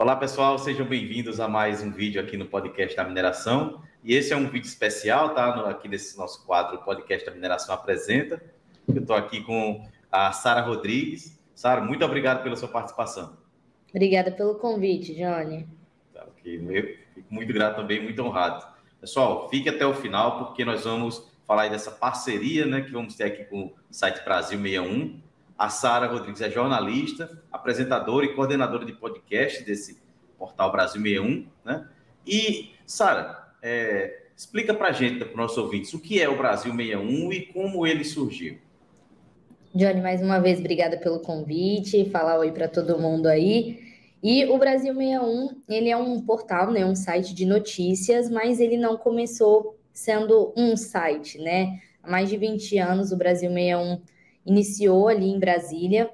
Olá, pessoal, sejam bem-vindos a mais um vídeo aqui no podcast da mineração. E esse é um vídeo especial, tá? No, aqui nesse nosso quadro Podcast da Mineração Apresenta. Eu estou aqui com a Sara Rodrigues. Sara, muito obrigado pela sua participação. Obrigada pelo convite, Johnny. Tá, okay. Eu fico muito grato também, muito honrado. Pessoal, fique até o final, porque nós vamos falar dessa parceria né, que vamos ter aqui com o site Brasil 61 a Sara Rodrigues é jornalista, apresentadora e coordenadora de podcast desse portal Brasil 61, né? E, Sara, é, explica para a gente, para os nossos ouvintes, o que é o Brasil 61 e como ele surgiu. Johnny, mais uma vez, obrigada pelo convite, falar oi para todo mundo aí. E o Brasil 61, ele é um portal, né, um site de notícias, mas ele não começou sendo um site, né? Há mais de 20 anos, o Brasil 61 iniciou ali em Brasília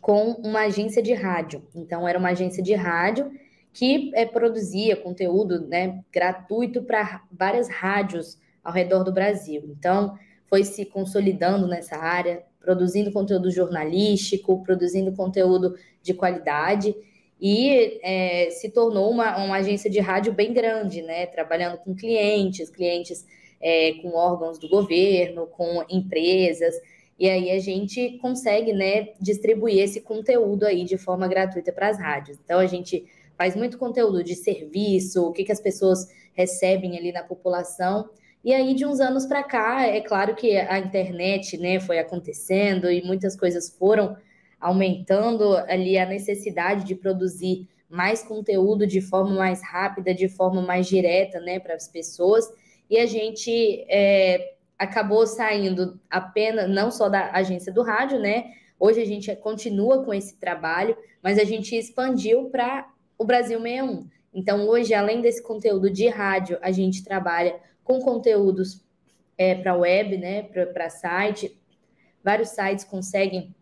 com uma agência de rádio. Então, era uma agência de rádio que é, produzia conteúdo né, gratuito para várias rádios ao redor do Brasil. Então, foi se consolidando nessa área, produzindo conteúdo jornalístico, produzindo conteúdo de qualidade e é, se tornou uma, uma agência de rádio bem grande, né? Trabalhando com clientes, clientes é, com órgãos do governo, com empresas. E aí a gente consegue, né, distribuir esse conteúdo aí de forma gratuita para as rádios. Então a gente faz muito conteúdo de serviço, o que, que as pessoas recebem ali na população. E aí, de uns anos para cá, é claro que a internet né, foi acontecendo e muitas coisas foram aumentando ali a necessidade de produzir mais conteúdo de forma mais rápida, de forma mais direta né, para as pessoas. E a gente é, acabou saindo apenas, não só da agência do rádio, né? Hoje a gente continua com esse trabalho, mas a gente expandiu para o Brasil 61. Então, hoje, além desse conteúdo de rádio, a gente trabalha com conteúdos é, para web, né? Para site. Vários sites conseguem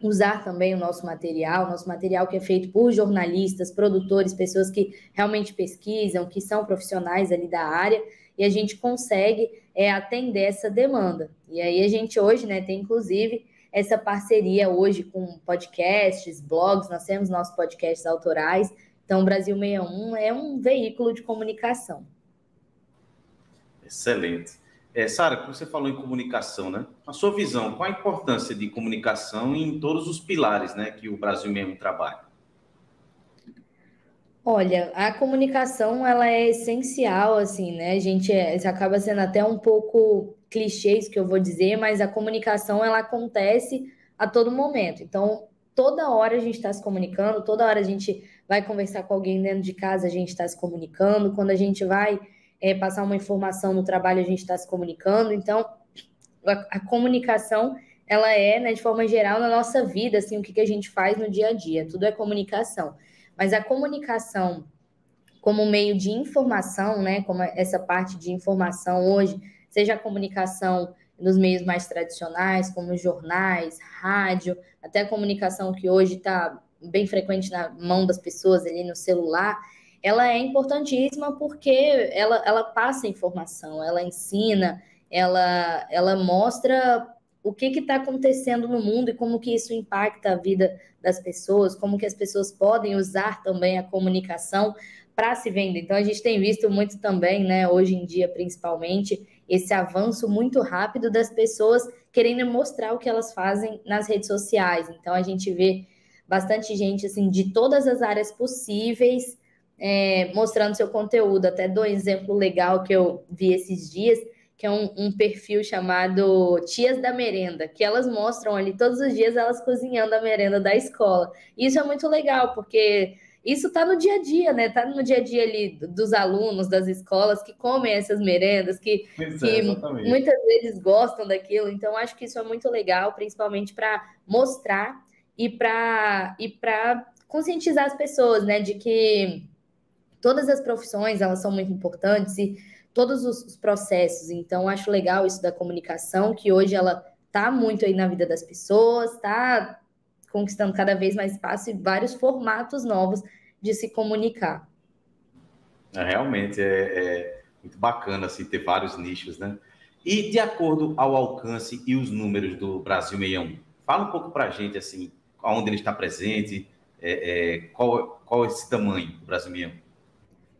usar também o nosso material, nosso material que é feito por jornalistas, produtores, pessoas que realmente pesquisam, que são profissionais ali da área e a gente consegue é, atender essa demanda. E aí a gente hoje né, tem, inclusive, essa parceria hoje com podcasts, blogs, nós temos nossos podcasts autorais. Então, o Brasil 61 é um veículo de comunicação. Excelente. É, Sara, você falou em comunicação, né? A sua visão, qual a importância de comunicação em todos os pilares né, que o Brasil mesmo trabalha? Olha, a comunicação ela é essencial, assim, né? A gente é, acaba sendo até um pouco clichê isso que eu vou dizer, mas a comunicação ela acontece a todo momento. Então, toda hora a gente está se comunicando, toda hora a gente vai conversar com alguém dentro de casa, a gente está se comunicando. Quando a gente vai é, passar uma informação no trabalho, a gente está se comunicando. Então, a, a, comunicação ela é, né, de forma geral, na nossa vida, assim, o que, que a gente faz no dia a dia. Tudo é comunicação. Mas a comunicação como meio de informação, né, como essa parte de informação hoje, seja a comunicação nos meios mais tradicionais, como jornais, rádio, até a comunicação que hoje está bem frequente na mão das pessoas ali no celular, ela é importantíssima porque ela, ela passa informação, ela ensina, ela, ela mostra o que está acontecendo no mundo e como que isso impacta a vida das pessoas, como que as pessoas podem usar também a comunicação para se vender. Então a gente tem visto muito também, né, hoje em dia principalmente, esse avanço muito rápido das pessoas querendo mostrar o que elas fazem nas redes sociais. Então a gente vê bastante gente assim de todas as áreas possíveis é, mostrando seu conteúdo. Até dou um exemplo legal que eu vi esses dias que é um, um, perfil chamado Tias da Merenda, que elas mostram ali todos os dias elas cozinhando a merenda da escola. E isso é muito legal, porque isso está no dia a dia, né? Está no dia a dia ali dos alunos das escolas que comem essas merendas, que, é, que muitas vezes gostam daquilo. Então, acho que isso é muito legal, principalmente para mostrar e para e para conscientizar as pessoas, né, de que todas as profissões elas são muito importantes e todos os processos. Então, acho legal isso da comunicação, que hoje ela está muito aí na vida das pessoas, está conquistando cada vez mais espaço e vários formatos novos de se comunicar. É, realmente é, é, muito bacana assim, ter vários nichos, né? E de acordo ao alcance e os números do Brasil 61, fala um pouco para a gente assim, onde ele está presente, é, é, qual, qual é esse tamanho do Brasil 61?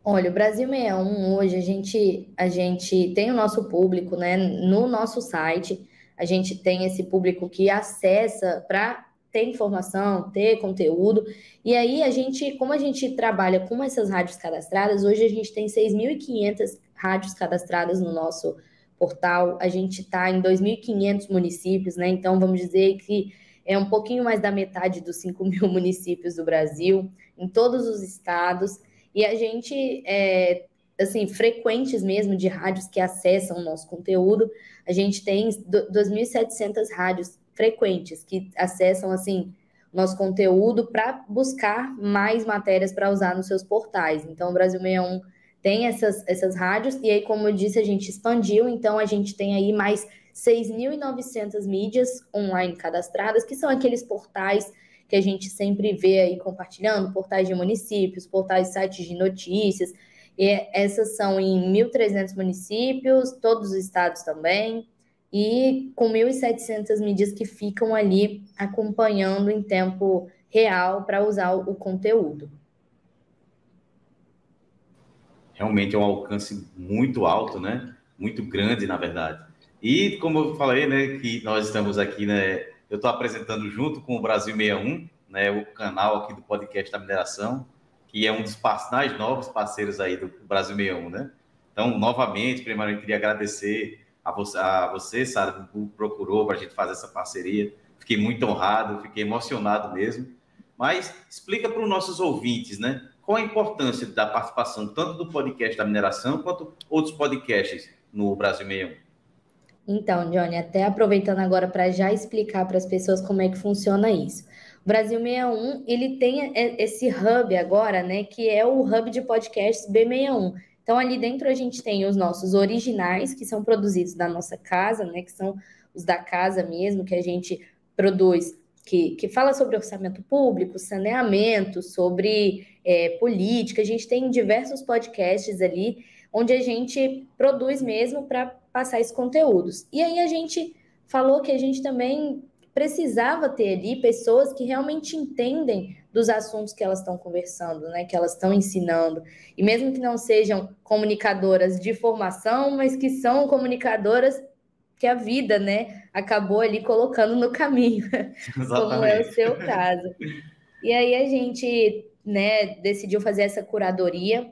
Olha, o Brasil 61 hoje a gente a gente tem o nosso público, né? No nosso site a gente tem esse público que acessa para ter informação, ter conteúdo. E aí a gente, como a gente trabalha com essas rádios cadastradas, hoje a gente tem 6.500 rádios cadastradas no nosso portal. A gente está em 2.500 municípios, né? Então vamos dizer que é um pouquinho mais da metade dos 5 mil municípios do Brasil, em todos os estados. E a gente, é, assim, frequentes mesmo de rádios que acessam o nosso conteúdo, a gente tem 2.700 rádios frequentes que acessam, assim, nosso conteúdo para buscar mais matérias para usar nos seus portais. Então, o Brasil 61 tem essas, essas rádios, e aí, como eu disse, a gente expandiu, então a gente tem aí mais 6.900 mídias online cadastradas, que são aqueles portais que a gente sempre vê aí compartilhando, portais de municípios, portais de sites de notícias. E essas são em 1.300 municípios, todos os estados também, e com 1.700 mídias que ficam ali acompanhando em tempo real para usar o conteúdo. Realmente é um alcance muito alto, né? Muito grande, na verdade. E como eu falei, né, que nós estamos aqui, né, eu estou apresentando junto com o Brasil 61, né, o canal aqui do podcast da mineração, que é um dos mais novos parceiros aí do Brasil 61, né? Então, novamente, primeiramente queria agradecer a você, a você Sara, que procurou para a gente fazer essa parceria. Fiquei muito honrado, fiquei emocionado mesmo. Mas explica para os nossos ouvintes, né? Qual a importância da participação tanto do podcast da mineração quanto outros podcasts no Brasil 61? Então, Johnny, até aproveitando agora para já explicar para as pessoas como é que funciona isso. O Brasil 61, ele tem esse hub agora, né, que é o hub de podcasts B61. Então, ali dentro a gente tem os nossos originais, que são produzidos da nossa casa, né, que são os da casa mesmo, que a gente produz, que, que fala sobre orçamento público, saneamento, sobre é, política. A gente tem diversos podcasts ali, onde a gente produz mesmo para passar esses conteúdos. E aí a gente falou que a gente também precisava ter ali pessoas que realmente entendem dos assuntos que elas estão conversando, né, que elas estão ensinando. E mesmo que não sejam comunicadoras de formação, mas que são comunicadoras que a vida, né, acabou ali colocando no caminho, como é o seu caso. E aí a gente, né, decidiu fazer essa curadoria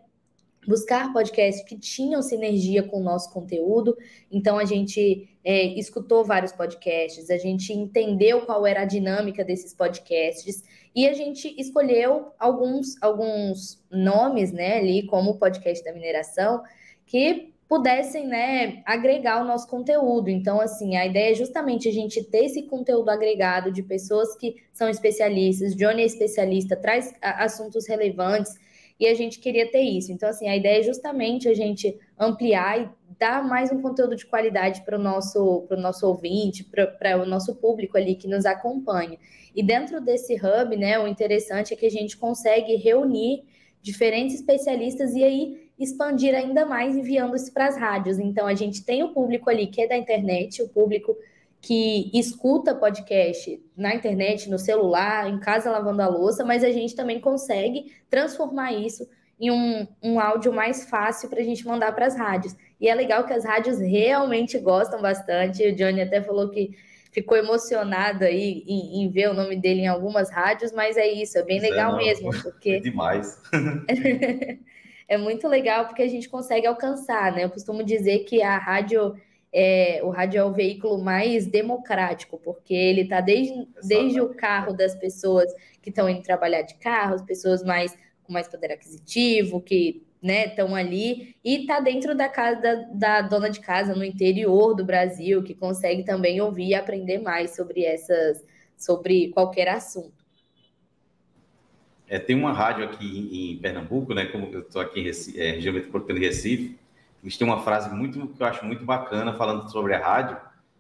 buscar podcasts que tinham sinergia com o nosso conteúdo. Então, a gente é, escutou vários podcasts, a gente entendeu qual era a dinâmica desses podcasts e a gente escolheu alguns, alguns nomes, né, ali, como o podcast da mineração, que pudessem, né, agregar o nosso conteúdo. Então, assim, a ideia é justamente a gente ter esse conteúdo agregado de pessoas que são especialistas, Johnny é especialista, traz assuntos relevantes, e a gente queria ter isso. Então, assim, a ideia é justamente a gente ampliar e dar mais um conteúdo de qualidade para o nosso, nosso ouvinte, para o nosso público ali que nos acompanha. E dentro desse hub, né, o interessante é que a gente consegue reunir diferentes especialistas e aí expandir ainda mais enviando isso para as rádios. Então, a gente tem o público ali que é da internet, o público que escuta podcast na internet, no celular, em casa lavando a louça, mas a gente também consegue transformar isso em um, um áudio mais fácil para a gente mandar para as rádios. E é legal que as rádios realmente gostam bastante. O Johnny até falou que ficou emocionado aí em, em ver o nome dele em algumas rádios, mas é isso, é bem é, legal mesmo, porque. É demais. é muito legal porque a gente consegue alcançar, né? Eu costumo dizer que a rádio é, o rádio é o veículo mais democrático, porque ele está desde, desde o carro das pessoas que estão indo trabalhar de carro, as pessoas mais com mais poder aquisitivo, que estão né, ali, e está dentro da casa da, da, dona de casa no interior do Brasil, que consegue também ouvir e aprender mais sobre essas, sobre qualquer assunto. É, tem uma rádio aqui em Pernambuco, né? Como eu estou aqui em Recife, é, região metropolitana de Recife, eles têm uma frase muito que eu acho muito bacana falando sobre a rádio,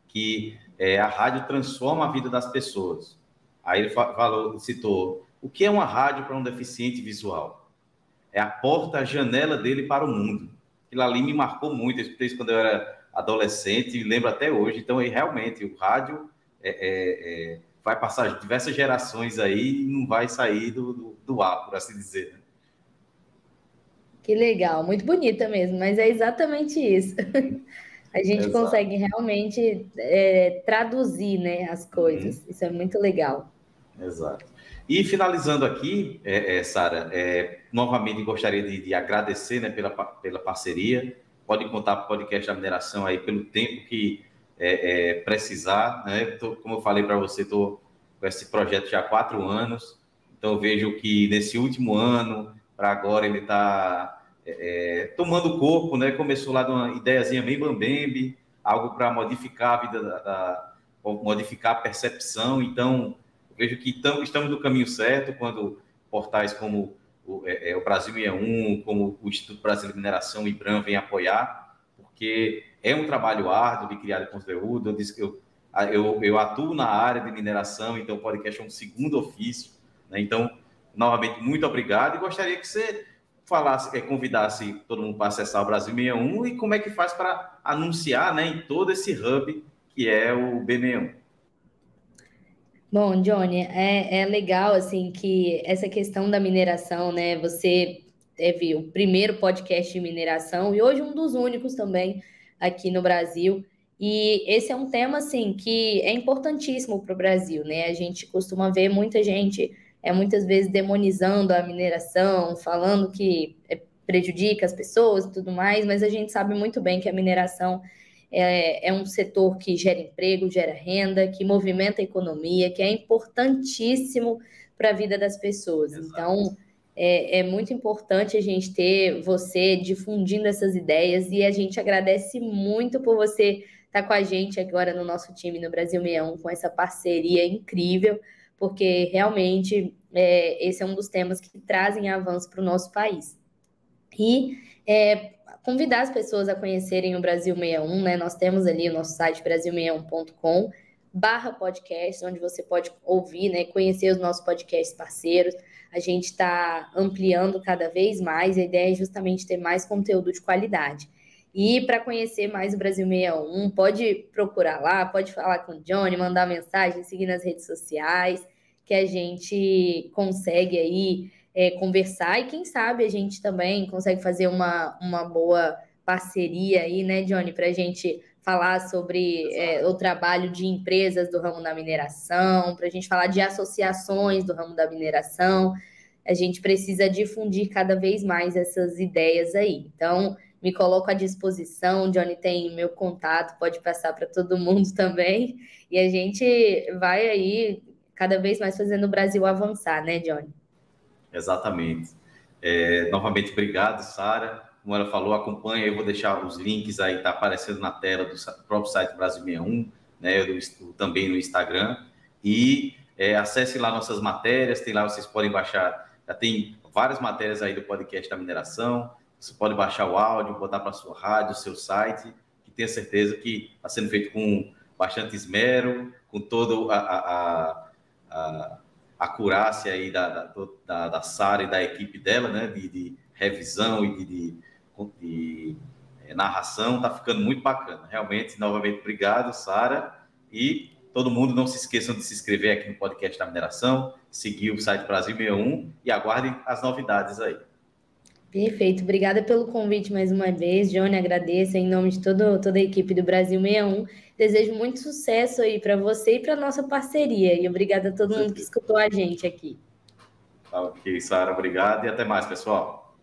que é, a rádio transforma a vida das pessoas. Aí ele falou, citou, o que é uma rádio para um deficiente visual? É a porta, a janela dele para o mundo. Aquilo ali me marcou muito, eu escutei isso quando eu era adolescente e lembro até hoje. Então, realmente, o rádio é, é, é, vai passar diversas gerações aí e não vai sair do, do, do ar, por assim dizer. Que legal, muito bonita mesmo, mas é exatamente isso. A gente Exato. consegue realmente é, traduzir né, as coisas. Uhum. Isso é muito legal. Exato. E finalizando aqui, é, é, Sara, é, novamente gostaria de, de, agradecer né, pela, pela parceria. Pode contar para o podcast da mineração aí pelo tempo que é, é, precisar. Né? Tô, como eu falei para você, estou com esse projeto já há quatro anos. Então, vejo que nesse último ano, para agora, ele está é, é, tomando corpo. Né? Começou lá de uma ideiazinha bem bambembe, algo para modificar a vida, da, da, modificar a percepção. Então, vejo que tam, estamos no caminho certo quando portais como o, é, é, o Brasil é um, como o Instituto Brasileiro de Mineração, e IBRAM, vem apoiar, porque é um trabalho árduo de criar conteúdo. Eu disse que eu, eu, eu atuo na área de mineração, então o podcast é um segundo ofício. Né? Então, novamente, muito obrigado e gostaria que você falasse, é, convidasse todo mundo para acessar o Brasil 61 e como é que faz para anunciar né, em todo esse hub que é o B61. Bom, Johnny, é, é legal assim que essa questão da mineração, né? Você teve o primeiro podcast de mineração e hoje um dos únicos também aqui no Brasil. E esse é um tema assim que é importantíssimo para o Brasil, né? A gente costuma ver muita gente é muitas vezes demonizando a mineração, falando que é, prejudica as pessoas e tudo mais, mas a gente sabe muito bem que a mineração é, é um setor que gera emprego, gera renda, que movimenta a economia, que é importantíssimo para a vida das pessoas. Exato. Então, é, é, muito importante a gente ter você difundindo essas ideias e a gente agradece muito por você estar tá com a gente agora no nosso time no Brasil 61 com essa parceria incrível, porque realmente é, esse é um dos temas que trazem avanço para o nosso país. E é, convidar as pessoas a conhecerem o Brasil 61, né? Nós temos ali o nosso site brasil61.com barra podcast, onde você pode ouvir, né, conhecer os nossos podcasts parceiros. A gente está ampliando cada vez mais, a ideia é justamente ter mais conteúdo de qualidade. E para conhecer mais o Brasil 61, pode procurar lá, pode falar com o Johnny, mandar mensagem, seguir nas redes sociais, que a gente consegue aí é, conversar e quem sabe a gente também consegue fazer uma, uma boa parceria aí, né, Johnny, para a gente falar sobre é, o trabalho de empresas do ramo da mineração, para a gente falar de associações do ramo da mineração. A gente precisa difundir cada vez mais essas ideias aí. Então, me coloco à disposição. Johnny tem meu contato, pode passar para todo mundo também. E a gente vai aí cada vez mais fazendo o Brasil avançar, né, Johnny? Exatamente. É, novamente, obrigado, Sara. Como ela falou, acompanha, eu vou deixar os links aí, tá aparecendo na tela do próprio site Brasil 61, né, do, também no Instagram. E é, acesse lá nossas matérias, tem lá, vocês podem baixar, já tem várias matérias aí do podcast da mineração. Você pode baixar o áudio, botar para sua rádio, seu site, que tenha certeza que está sendo feito com bastante esmero, com toda a, a, a acurácia aí da, da, da Sara e da equipe dela, né, de, de revisão e de, de, de é, narração, tá ficando muito bacana. Realmente, novamente, obrigado, Sara. E todo mundo não se esqueçam de se inscrever aqui no podcast da mineração, seguir o site Brasil 61 e aguardem as novidades aí. Perfeito, obrigada pelo convite mais uma vez, Johnny. Agradeço em nome de todo, toda a equipe do Brasil 61. Desejo muito sucesso aí para você e para nossa parceria. E obrigada a todo mundo que escutou a gente aqui. Ok, Sara, obrigado e até mais, pessoal.